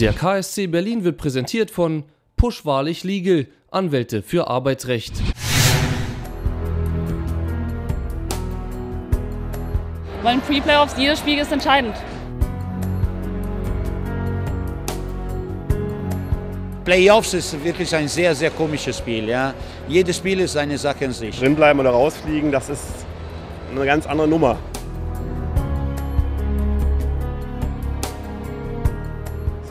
Der KSC Berlin wird präsentiert von Push Wahrlich Legal, Anwälte für Arbeitsrecht. Weil in Pre-Playoffs jedes Spiel ist entscheidend. Playoffs ist wirklich ein sehr, sehr komisches Spiel. Ja. Jedes Spiel ist eine Sache in sich. Drinbleiben oder rausfliegen, das ist eine ganz andere Nummer.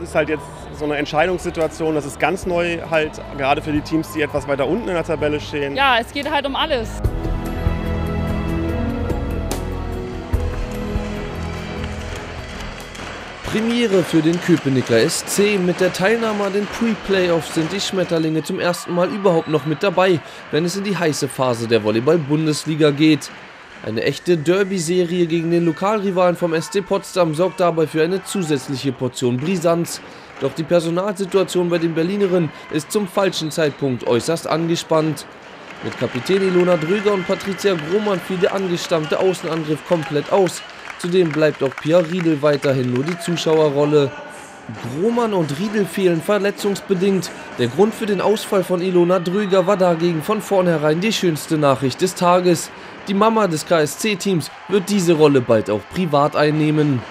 Ist halt jetzt so eine Entscheidungssituation, das ist ganz neu halt, gerade für die Teams, die etwas weiter unten in der Tabelle stehen. Ja, es geht halt um alles. Premiere für den Köpenicker SC. Mit der Teilnahme an den Pre-Playoffs sind die Schmetterlinge zum ersten Mal überhaupt noch mit dabei, wenn es in die heiße Phase der Volleyball-Bundesliga geht. Eine echte Derby-Serie gegen den Lokalrivalen vom SC Potsdam sorgt dabei für eine zusätzliche Portion Brisanz. Doch die Personalsituation bei den Berlinerinnen ist zum falschen Zeitpunkt äußerst angespannt. Mit Kapitän Ilona Dröger und Patricia Grohmann fiel der angestammte Außenangriff komplett aus. Zudem bleibt auch Pia Riedel weiterhin nur die Zuschauerrolle. Grohmann und Riedel fehlen verletzungsbedingt. Der Grund für den Ausfall von Ilona Dröger war dagegen von vornherein die schönste Nachricht des Tages. Die Mama des KSC-Teams wird diese Rolle bald auch privat einnehmen.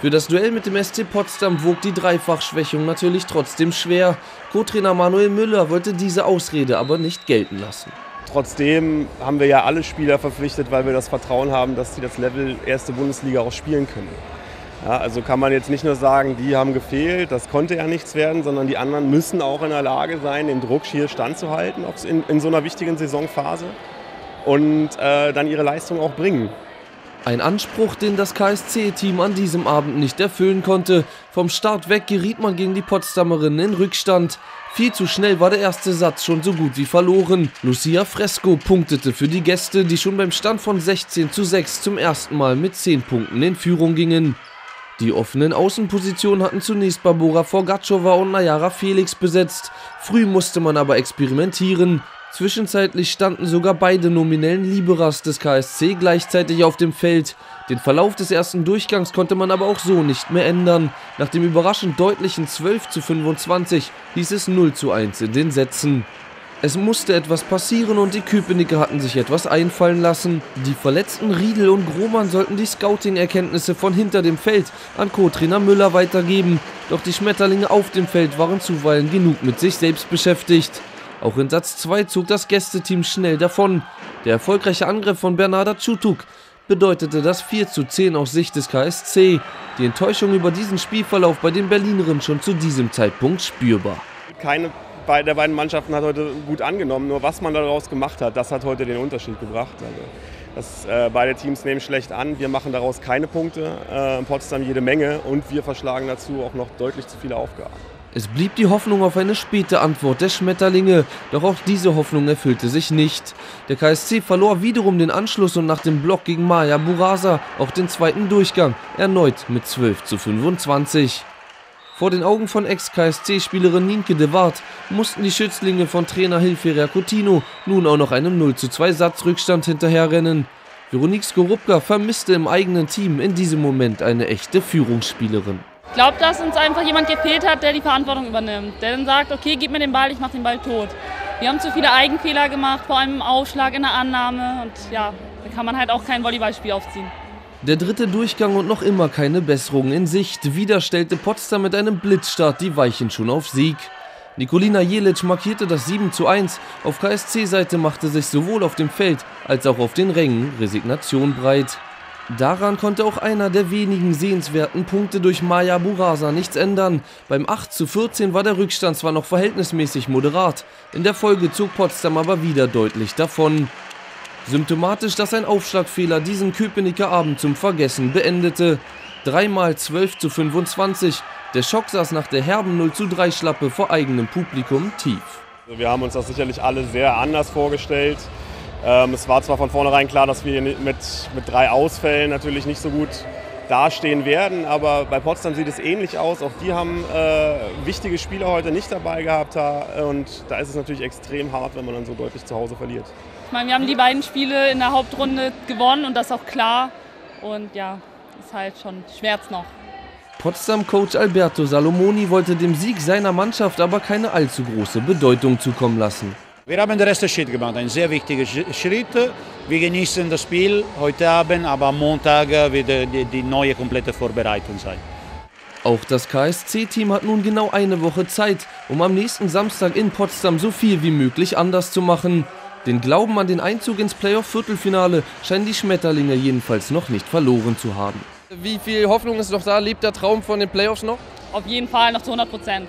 Für das Duell mit dem SC Potsdam wog die Dreifachschwächung natürlich trotzdem schwer. Co-Trainer Manuel Müller wollte diese Ausrede aber nicht gelten lassen. Trotzdem haben wir ja alle Spieler verpflichtet, weil wir das Vertrauen haben, dass sie das Level erste Bundesliga auch spielen können. Ja, also kann man jetzt nicht nur sagen, die haben gefehlt, das konnte ja nichts werden, sondern die anderen müssen auch in der Lage sein, den Druck hier standzuhalten in, in so einer wichtigen Saisonphase und äh, dann ihre Leistung auch bringen. Ein Anspruch, den das KSC-Team an diesem Abend nicht erfüllen konnte. Vom Start weg geriet man gegen die Potsdamerinnen in Rückstand. Viel zu schnell war der erste Satz schon so gut wie verloren. Lucia Fresco punktete für die Gäste, die schon beim Stand von 16 zu 6 zum ersten Mal mit 10 Punkten in Führung gingen. Die offenen Außenpositionen hatten zunächst Barbora Forgatschova und Nayara Felix besetzt. Früh musste man aber experimentieren. Zwischenzeitlich standen sogar beide nominellen Liberas des KSC gleichzeitig auf dem Feld. Den Verlauf des ersten Durchgangs konnte man aber auch so nicht mehr ändern. Nach dem überraschend deutlichen 12 zu 25 hieß es 0 zu 1 in den Sätzen. Es musste etwas passieren und die Köpenicker hatten sich etwas einfallen lassen. Die verletzten Riedel und Grohmann sollten die Scouting-Erkenntnisse von hinter dem Feld an Co-Trainer Müller weitergeben. Doch die Schmetterlinge auf dem Feld waren zuweilen genug mit sich selbst beschäftigt. Auch in Satz 2 zog das Gästeteam schnell davon. Der erfolgreiche Angriff von Bernarda Chutuk bedeutete das 4 zu 10 aus Sicht des KSC. Die Enttäuschung über diesen Spielverlauf bei den Berlinerinnen schon zu diesem Zeitpunkt spürbar. Keine der beiden Mannschaften hat heute gut angenommen, nur was man daraus gemacht hat, das hat heute den Unterschied gebracht. Also das, äh, beide Teams nehmen schlecht an, wir machen daraus keine Punkte, äh, Potsdam jede Menge und wir verschlagen dazu auch noch deutlich zu viele Aufgaben. Es blieb die Hoffnung auf eine späte Antwort der Schmetterlinge, doch auch diese Hoffnung erfüllte sich nicht. Der KSC verlor wiederum den Anschluss und nach dem Block gegen Maya Burasa auch den zweiten Durchgang, erneut mit 12 zu 25. Vor den Augen von Ex-KSC-Spielerin Nienke de Wart mussten die Schützlinge von Trainer Hilferer Coutinho nun auch noch einem 0 zu 2 Satzrückstand hinterherrennen. Veronique Skorupka vermisste im eigenen Team in diesem Moment eine echte Führungsspielerin. Ich glaube, dass uns einfach jemand gefehlt hat, der die Verantwortung übernimmt. Der dann sagt, okay, gib mir den Ball, ich mache den Ball tot. Wir haben zu viele Eigenfehler gemacht, vor allem im Aufschlag, in der Annahme. Und ja, da kann man halt auch kein Volleyballspiel aufziehen. Der dritte Durchgang und noch immer keine Besserung in Sicht. Wieder stellte Potsdam mit einem Blitzstart die Weichen schon auf Sieg. Nikolina Jelic markierte das 7 zu 1. Auf KSC-Seite machte sich sowohl auf dem Feld als auch auf den Rängen Resignation breit. Daran konnte auch einer der wenigen sehenswerten Punkte durch Maya Burasa nichts ändern. Beim 8 zu 14 war der Rückstand zwar noch verhältnismäßig moderat, in der Folge zog Potsdam aber wieder deutlich davon. Symptomatisch, dass ein Aufschlagfehler diesen Köpenicker Abend zum Vergessen beendete. Dreimal 12 zu 25. Der Schock saß nach der herben 0 zu 3 Schlappe vor eigenem Publikum tief. Wir haben uns das sicherlich alle sehr anders vorgestellt. Ähm, es war zwar von vornherein klar, dass wir mit, mit drei Ausfällen natürlich nicht so gut dastehen werden, aber bei Potsdam sieht es ähnlich aus. Auch die haben äh, wichtige Spieler heute nicht dabei gehabt und da ist es natürlich extrem hart, wenn man dann so deutlich zu Hause verliert. Ich meine, wir haben die beiden Spiele in der Hauptrunde gewonnen und das auch klar und ja, ist halt schon schmerz noch. Potsdam-Coach Alberto Salomoni wollte dem Sieg seiner Mannschaft aber keine allzu große Bedeutung zukommen lassen. Wir haben den ersten Schritt gemacht, ein sehr wichtiger Schritt. Wir genießen das Spiel heute Abend, aber am Montag wird die, die neue komplette Vorbereitung sein. Auch das KSC-Team hat nun genau eine Woche Zeit, um am nächsten Samstag in Potsdam so viel wie möglich anders zu machen. Den Glauben an den Einzug ins Playoff-Viertelfinale scheinen die Schmetterlinge jedenfalls noch nicht verloren zu haben. Wie viel Hoffnung ist noch da? Lebt der Traum von den Playoffs noch? Auf jeden Fall noch zu 100 Prozent.